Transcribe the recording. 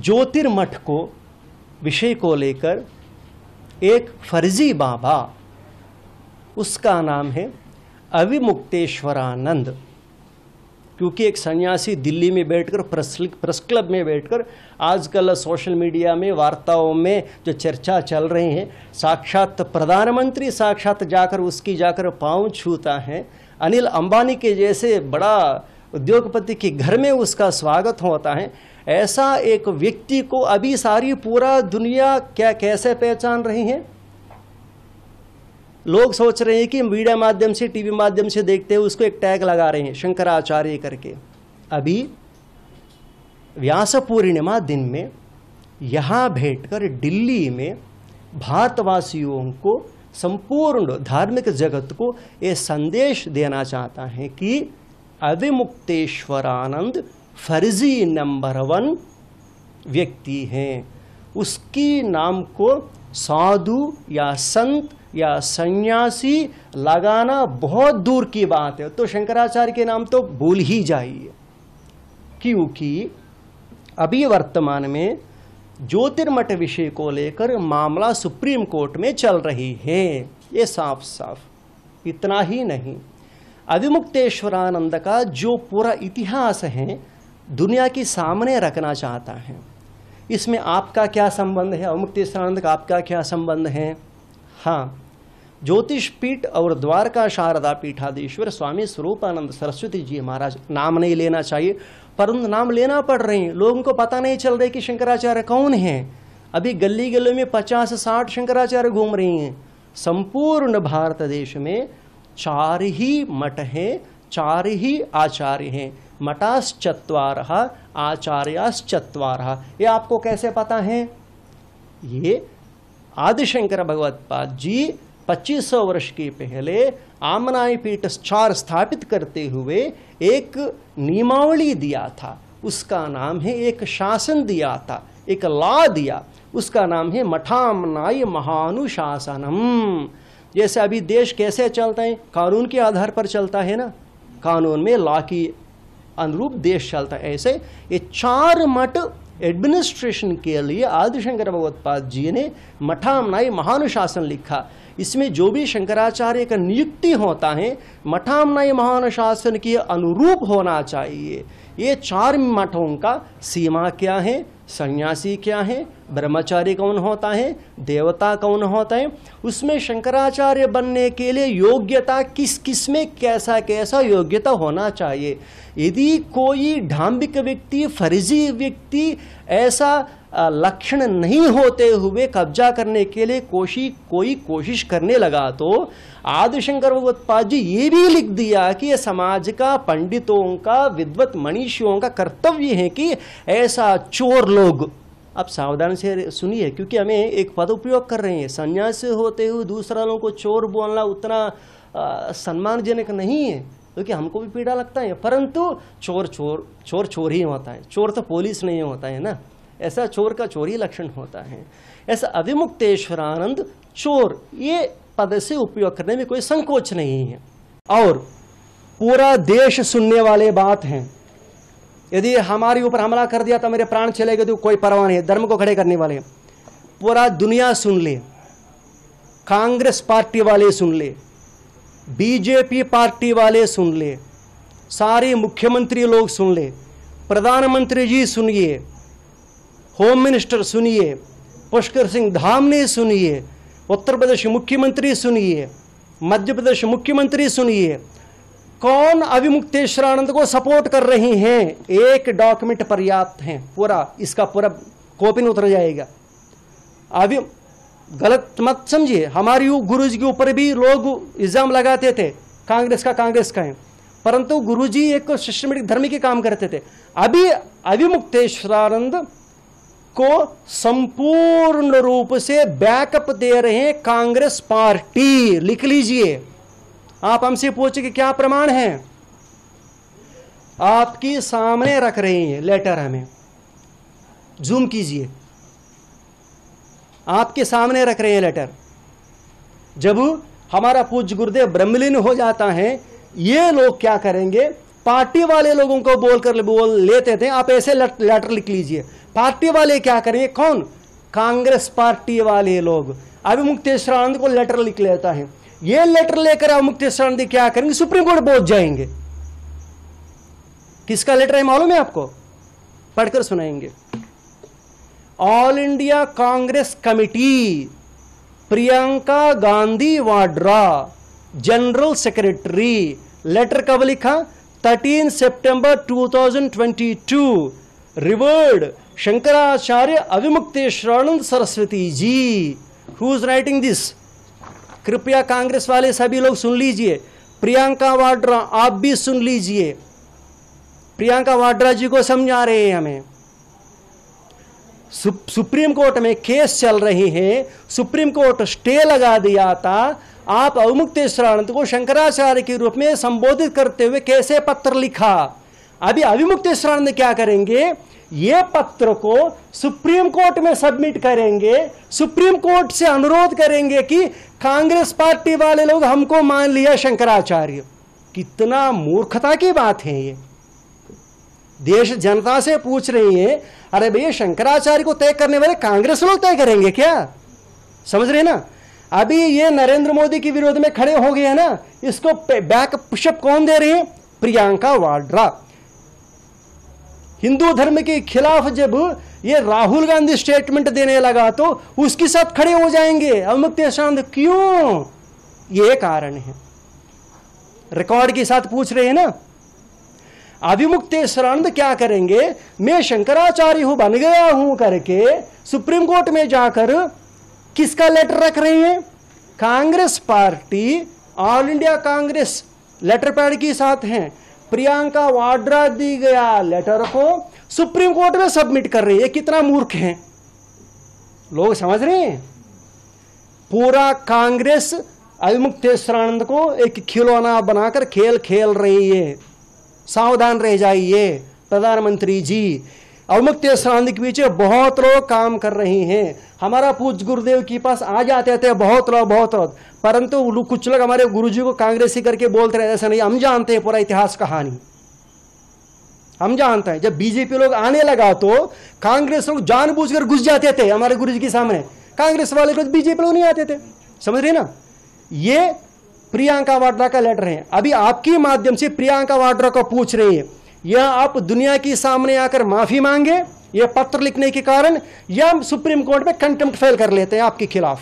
ज्योतिर्मठ को विषय को लेकर एक फर्जी बाबा, उसका नाम है अविमुक्तेश्वरानंद। क्योंकि एक सन्यासी दिल्ली में बैठकर, प्रेस प्रेस क्लब में बैठकर, आजकल सोशल मीडिया में, वार्ताओं में जो चर्चा चल रही है, साक्षात प्रधानमंत्री साक्षात जाकर उसकी जाकर पाँव छूता है। अनिल अंबानी के जैसे बड़ा उद्योगपति के घर में उसका स्वागत होता है। ऐसा एक व्यक्ति को अभी सारी पूरा दुनिया क्या कैसे पहचान रही है? लोग सोच रहे हैं कि मीडिया माध्यम से, टीवी माध्यम से देखते हैं उसको एक टैग लगा रहे हैं, शंकराचार्य करके। अभी व्यास पूर्णिमा दिन में यहाँ बैठकर दिल्ली में भारतवासियों को संपूर्ण धार्मिक जगत को ये संदेश देना चाहता है कि अविमुक्तेश्वरानंद फर्जी नंबर वन व्यक्ति हैं। उसकी नाम को साधु या संत या सन्यासी लगाना बहुत दूर की बात है। तो शंकराचार्य के नाम तो भूल ही जाइए। क्योंकि अभी वर्तमान में ज्योतिर्मठ विषय को लेकर मामला सुप्रीम कोर्ट में चल रही है। ये साफ़ साफ़ इतना ही नहीं। अविमुक्तेश्वरानंद का जो पूरा इतिहास है, दुनिया के सामने रखना चाहता है। इसमें आपका क्या संबंध है? अविमुक्तेश्वरानंद का आपका क्या संबंध है? हाँ ज्योतिष पीठ और द्वारका शारदा पीठाधीश्वर स्वामी स्वरूपानंद सरस्वती जी महाराज, नाम नहीं लेना चाहिए। परंतु नाम लेना पड़ रहे हैं। लोगों को पता नहीं चल रहा कि शंकराचार्य कौन है। अभी गली गली में पचास साठ शंकराचार्य घूम रही हैं। संपूर्ण भारत देश में चार ही मठ हैं चार ही आचार्य हैं मठाश्चत्वार, आचार्याश्चत्वार। ये आपको कैसे पता है? ये आदिशंकर भगवत्पाद जी 2500 वर्ष के पहले आमनाई पीठ चार स्थापित करते हुए एक नियमावली दिया था। उसका नाम है, एक शासन दिया था, एक लॉ दिया। उसका नाम है, मठामनाय महानुशासनम। जैसे अभी देश कैसे चलता है, कानून के आधार पर चलता है ना? कानून में लॉ की अनुरूप देश चलता है। ऐसे ये चार मठ एडमिनिस्ट्रेशन के लिए आदिशंकर भगवत्पाद जी ने मठामनाई महानुशासन लिखा। इसमें जो भी शंकराचार्य का नियुक्ति होता है मठामनाई महानुशासन के अनुरूप होना चाहिए। ये चार मठों का सीमा क्या है, सन्यासी क्या है, ब्रह्मचारी कौन होता है, देवता कौन होता है, उसमें शंकराचार्य बनने के लिए योग्यता किस किसमें, कैसा कैसा योग्यता होना चाहिए। यदि कोई ढांबिक व्यक्ति, फर्जी व्यक्ति ऐसा लक्षण नहीं होते हुए कब्जा करने के लिए कोशिश कोई कोशिश करने लगा तो आदिशंकर भगवत्पाद जी ये भी लिख दिया कि समाज का पंडितों का, विद्वत मनीषियों का कर्तव्य है कि ऐसा चोर लोग। अब सावधान से सुनिए, क्योंकि हमें एक पद उपयोग कर रहे हैं। संन्यास होते हुए दूसरा लोगों को चोर बोलना उतना सम्मानजनक नहीं है, क्योंकि तो हमको भी पीड़ा लगता है। परंतु चोर चोर चोर चोर ही होता है। चोर तो पुलिस नहीं होता है ना। ऐसा चोर का चोरी लक्षण होता है। ऐसा अविमुक्तेश्वरानंद चोर, ये पद से उपयोग करने में कोई संकोच नहीं है। और पूरा देश सुनने वाले बात हैं। यदि हमारे ऊपर हमला कर दिया तो मेरे प्राण चले गए तो कोई परवाह नहीं धर्म को खड़े करने वाले। पूरा दुनिया सुन ले। कांग्रेस पार्टी वाले सुन ले। बीजेपी पार्टी वाले सुन ले। सारे मुख्यमंत्री लोग सुन ले। प्रधानमंत्री जी सुनिए। होम मिनिस्टर सुनिए, पुष्कर सिंह धाम ने सुनिए, उत्तर प्रदेश मुख्यमंत्री सुनिए, मध्य प्रदेश मुख्यमंत्री सुनिए। कौन अभिमुक्तेश्वरानंद को सपोर्ट कर रही हैं? एक डॉक्यूमेंट पर्याप्त है, पूरा, इसका पूरा कॉपी उतर जाएगा। अभी, गलत मत समझिए, हमारी गुरु जी के ऊपर भी लोग इल्ज़ाम लगाते थे, कांग्रेस का कांग्रेस का है। परंतु गुरु जी एक सिस्टमेटिक धर्म के काम करते थे। अभी अभिमुक्तेश्वरानंद को संपूर्ण रूप से बैकअप दे रहे हैं कांग्रेस पार्टी। लिख लीजिए। आप हमसे पूछे कि क्या प्रमाण है? आपकी सामने रख रहे हैं लेटर हमें। जूम कीजिए। आपके सामने रख रहे हैं लेटर। जब हमारा पूज्य गुरुदेव ब्रह्मलीन हो जाता है, ये लोग क्या करेंगे? पार्टी वाले लोगों को बोलकर बोल लेते थे, आप ऐसे लेटर लिख लीजिए। पार्टी वाले क्या करेंगे? कौन? कांग्रेस पार्टी वाले लोग। अभी मुक्तेश्वर आनंद को लेटर लिख लेता है। ये लेटर लेकर अब मुक्तेश्वर आनंद क्या करेंगे? सुप्रीम कोर्ट पहुँच जाएँगे। किसका लेटर है मालूम है आपको? पढ़कर सुनाएँगे। All India Congress committee Priyanka Gandhi Vadra general secretary letter कब लिखा? 13 सितंबर 2022 revered Shankaracharya Avimukteshwaranand Saraswati ji. Who is writing this कृपया कांग्रेस वाले सभी लोग सुन लीजिए। प्रियंका वाड्रा आप भी सुन लीजिए। प्रियंका वाड्रा जी को समझा रहे हैं हमें। सु, सुप्रीम कोर्ट में केस चल रही है। सुप्रीम कोर्ट स्टे लगा दिया था। आप अविमुक्तेश्वरानंद को शंकराचार्य के रूप में संबोधित करते हुए कैसे पत्र लिखा? अभी अविमुक्तेश्वरानंद क्या करेंगे? ये पत्र को सुप्रीम कोर्ट में सबमिट करेंगे, सुप्रीम कोर्ट से अनुरोध करेंगे कि कांग्रेस पार्टी वाले लोग हमको मान लिया शंकराचार्य। कितना मूर्खता की बात है ये। देश जनता से पूछ रही है, अरे भैया शंकराचार्य को तय करने वाले कांग्रेस लोग तय करेंगे क्या? समझ रहे ना? अभी ये नरेंद्र मोदी के विरोध में खड़े हो गए हैं ना, इसको बैक पुशअप कौन दे रही है? प्रियंका वाड्रा। हिंदू धर्म के खिलाफ जब ये राहुल गांधी स्टेटमेंट देने लगा तो उसके साथ खड़े हो जाएँगे। अमुक्त शांत क्यों? ये कारण है। रिकॉर्ड के साथ पूछ रहे हैं ना? अभिमुक्तेश्वरानंद क्या करेंगे? मैं शंकराचार्य हूँ, बन गया हूँ करके सुप्रीम कोर्ट में जाकर किसका लेटर रख रही हैं? Congress party all India Congress letter pad के साथ हैं। प्रियंका वाड्रा दी गया लेटर को सुप्रीम कोर्ट में सबमिट कर रही है। कितना मूर्ख है? लोग समझ रहे हैं? पूरा कांग्रेस अविमुक्तेश्वरानंद को एक खिलौना बनाकर खेल खेल रही है। सावधान रह जाइए, प्रधानमंत्री जी। अवमुक्तेश्वरानंद के पीछे बहुत लोग काम कर रहे हैं। हमारा पूज गुरुदेव के पास आ जाते थे, बहुत लोग बहुत लोग। परंतु कुछ लोग हमारे गुरुजी को कांग्रेसी करके बोलते रहे ऐसा नहीं, हम जानते हैं पूरा इतिहास कहानी। हम जानते हैं, जब बीजेपी लोग आने लगा तो कांग्रेस लोग जानबूझकर घुस जाते थे हमारे गुरु के सामने। कांग्रेस वाले लोग बीजेपी लोग नहीं आते थे। समझ रहे ना? ये प्रियंका वाड्रा का लेटर है। अभी आपके माध्यम से प्रियंका वाड्रा को पूछ रही हैं। या आप दुनिया के सामने आकर माफ़ी मांगे, या पत्र लिखने के कारण, या सुप्रीम कोर्ट में कंटेम्प्ट फ़ाइल कर लेते हैं आपके खिलाफ।